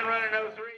Hand running 03.